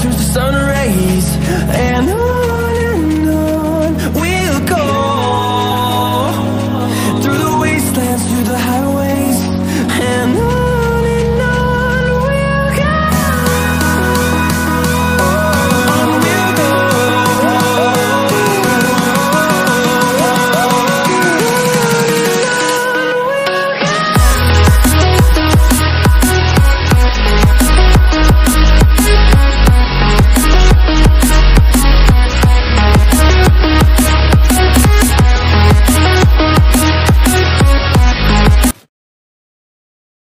through the sun rays. And